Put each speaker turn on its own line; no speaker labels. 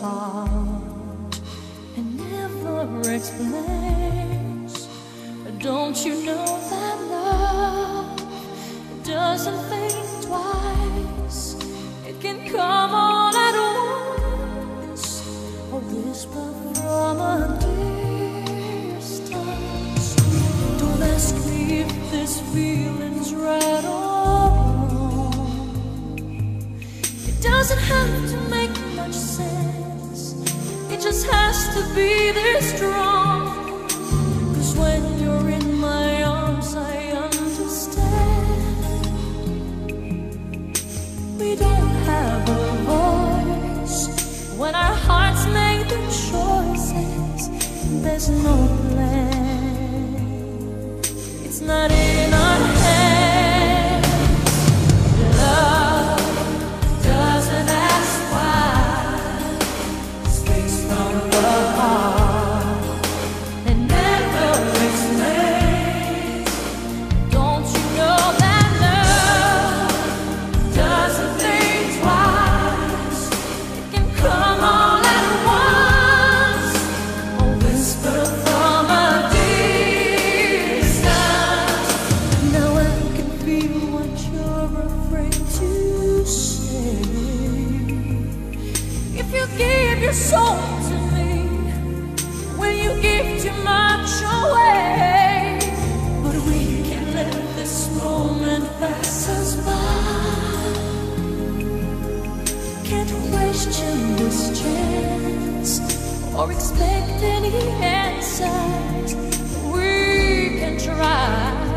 heart and never explains. Don't you know that love doesn't think twice? It can come on at once, a whisper from a distance. Don't ask me if this feeling's right or wrong. It doesn't have to just has to be this strong. Cause when you're in my arms, I understand. We don't have a voice. When our hearts make the choices, there's no plan. It's not your soul to me, will you give too much away? But we can let this moment pass us by. Can't question this chance or expect any answers. We can try.